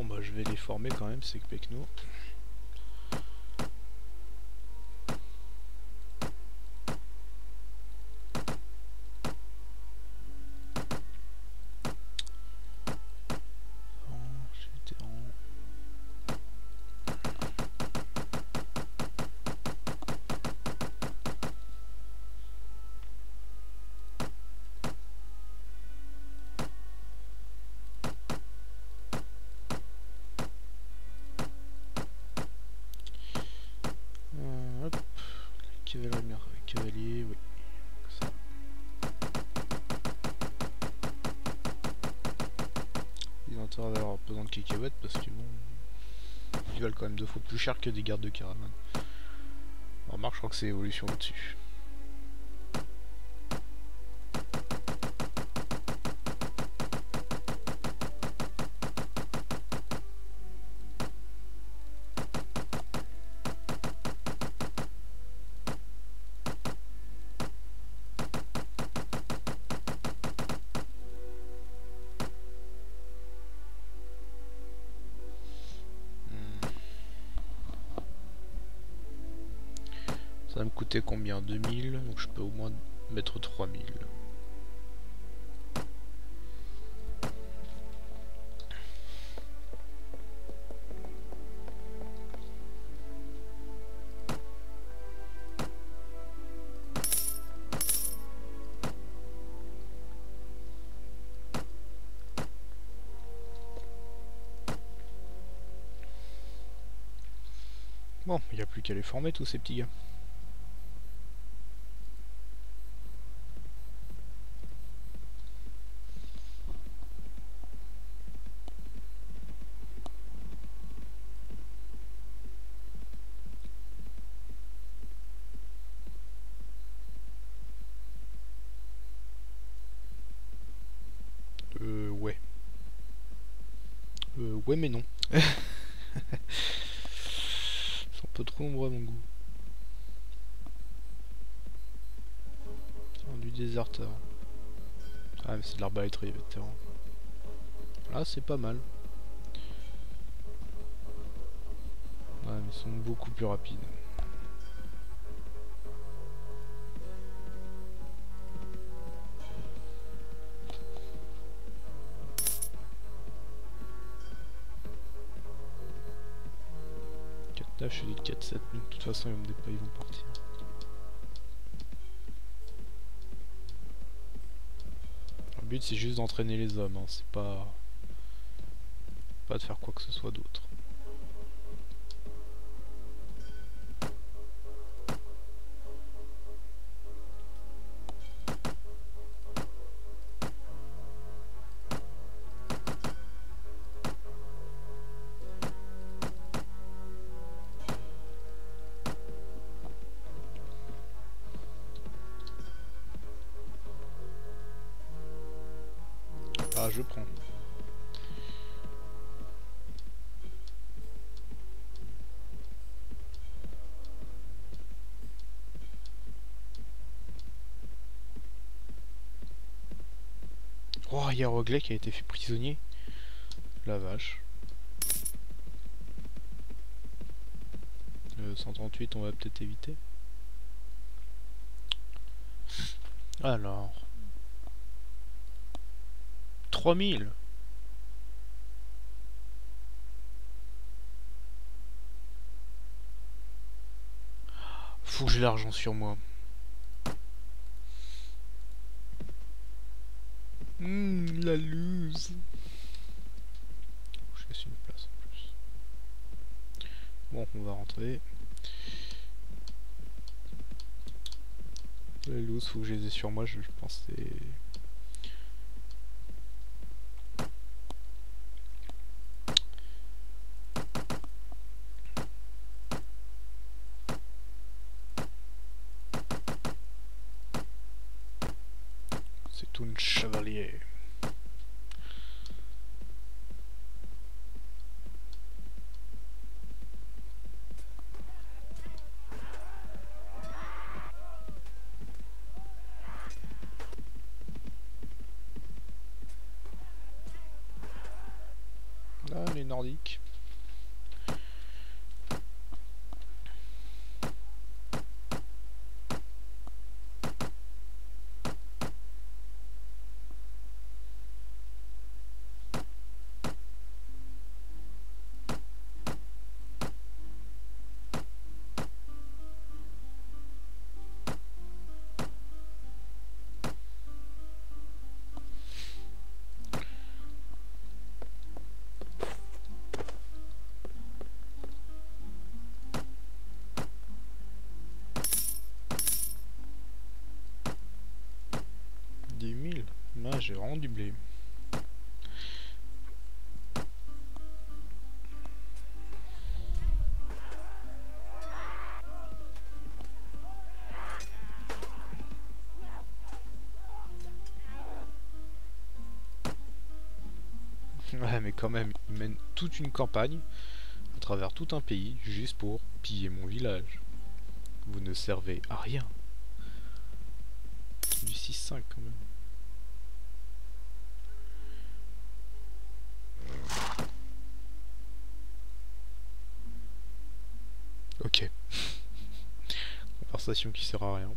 Bon bah je vais les former quand même, c'est que Parce que bon, ils valent quand même deux fois plus cher que des gardes de caravane. Remarque, je crois que c'est évolution au-dessus. Combien? 2000, donc je peux au moins mettre 3000. Bon, il n'y a plus qu'à les former tous ces petits gars. Ouais mais non. Ils sont un trop nombreux à mon goût. du déserteur. Ah mais c'est de l'arbaléterie vétéran. Là c'est pas mal. Ouais mais ils sont beaucoup plus rapides. Là je suis 4-7, mais de toute façon ils vont, ils vont partir. Le but c'est juste d'entraîner les hommes, hein. c'est pas... pas de faire quoi que ce soit d'autre. Je prends. Oh, il y a Rogley qui a été fait prisonnier. La vache. 138, on va peut-être éviter. Alors. 3000 Faut que j'ai l'argent sur moi. Hmm, la lose. Je laisse une place en plus. Bon, on va rentrer. La loose, faut que je sur moi, je, je pense c'est... chevalier. Allez, nordique. J'ai vraiment du blé. Ouais mais quand même, il mène toute une campagne à travers tout un pays juste pour piller mon village. Vous ne servez à rien. Du 6-5 quand même. Ok. Conversation qui sert à rien.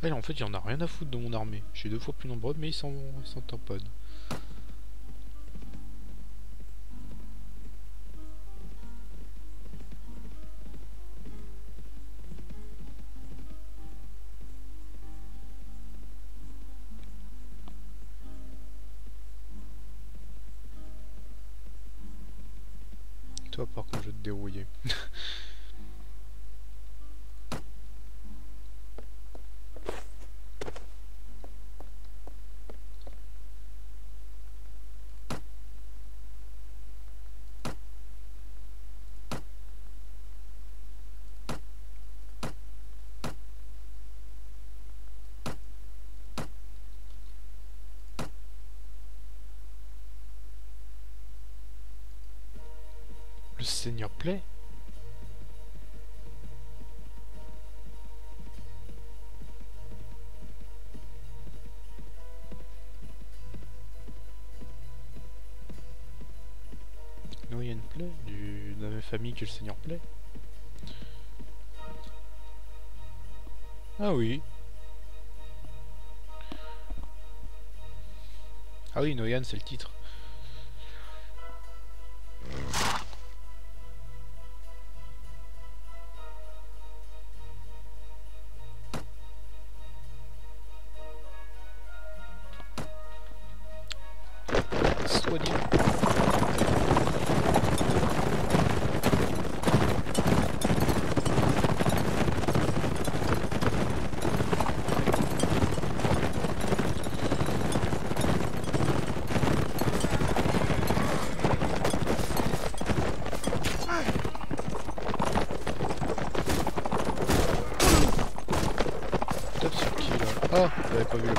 Ah, en fait, il y en a rien à foutre de mon armée. Je suis deux fois plus nombreux, mais ils s'en tamponnent. Par contre je vais te dérouiller. Seigneur plaît une plaie du, de la même famille que le Seigneur plaît. Ah oui. Ah oui, Noyan, c'est le titre. Pas vu le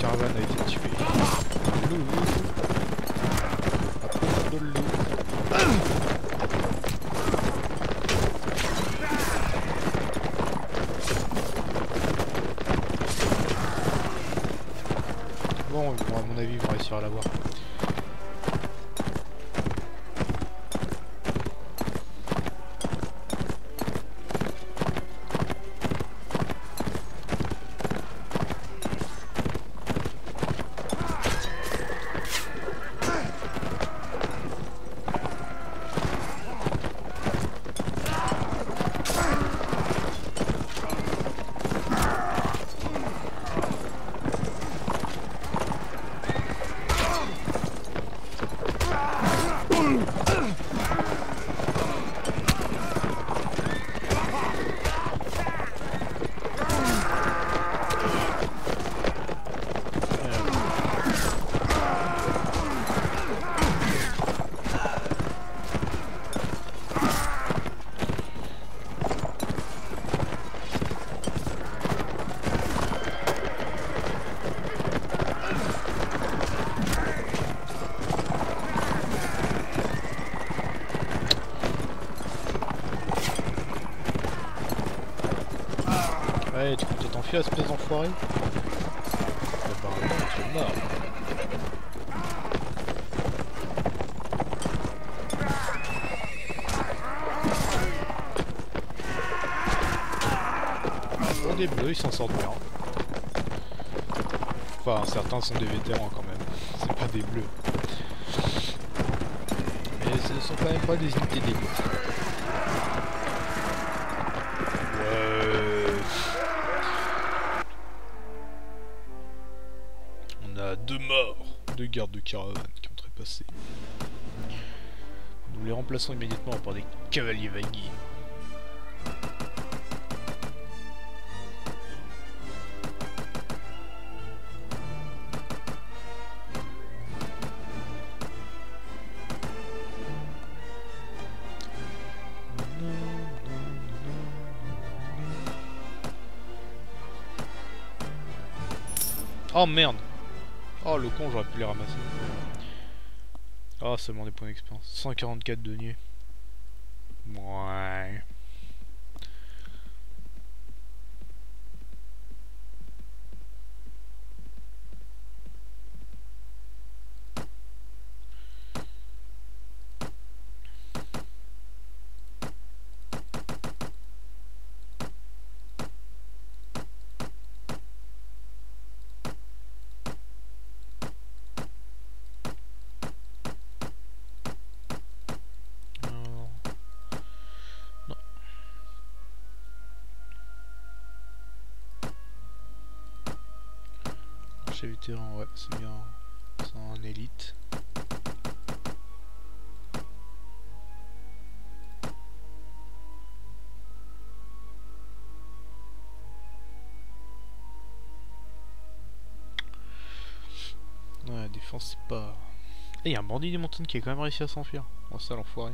caravane a été. Loup. À de loup. à mon avis, ils réussir à l'avoir. s'enfuir, espèce d'enfoiré non, tu es mort. Bon, des bleus, ils s'en sortent bien. Enfin, certains sont des vétérans quand même. C'est pas des bleus. Mais ce ne sont quand même pas des unités d'élite. Deux gardes de caravane qui ont trépassé. Nous les remplaçons immédiatement par des cavaliers vaguis. Oh merde Oh le con, j'aurais pu les ramasser. Oh, seulement des points d'expérience. 144 deniers. Ouais. Alors, Non. Chez vétéran, ouais, c'est bien. Un élite. Ouais, la défense, c'est pas. Et il y a un bandit des montagnes qui a quand même réussi à s'enfuir. Oh, ça, l'enfoiré.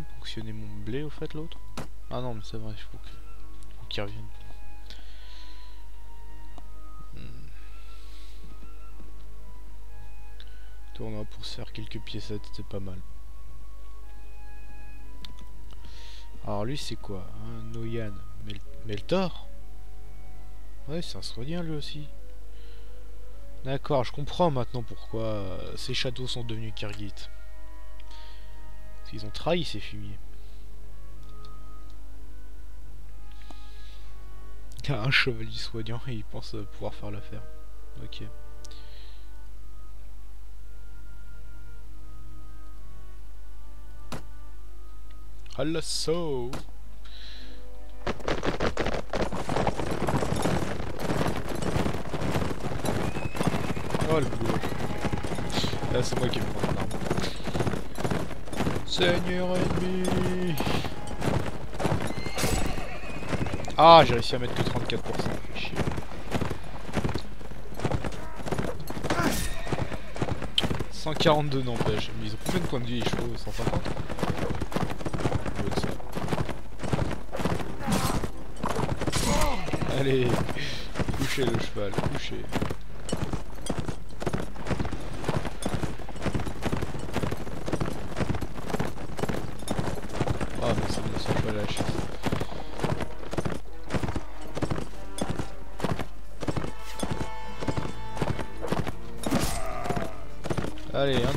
Ponctionné mon blé, au fait, l'autre Ah non, mais c'est vrai, il faut qu'il revienne. Hmm. Tournoi pour se faire quelques piécettes, c'est pas mal. Alors lui c'est quoi? Hein, Noyan Mel Meltor? Ouais c'est un Srodien lui aussi. D'accord, je comprends maintenant pourquoi euh, ces châteaux sont devenus Kirgit. Qu'ils ont trahi ces fumiers. Un chevalier soignant et il pense pouvoir faire l'affaire. Ok. L'assaut Oh le boulot Là c'est moi qui me prends. Seigneur ennemi Ah j'ai réussi à mettre que 34%, fait chier. « 142 n'empêche, mais ils ont combien de points de vie les chevaux? 150 doit être ça. Allez, couchez le cheval, couchez.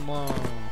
Allez, un